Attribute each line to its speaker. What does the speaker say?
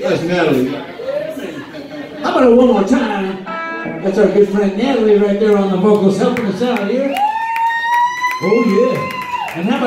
Speaker 1: That's Natalie.
Speaker 2: How about it one more time? That's our good friend Natalie right there on the vocals helping us out here. Oh yeah. And how about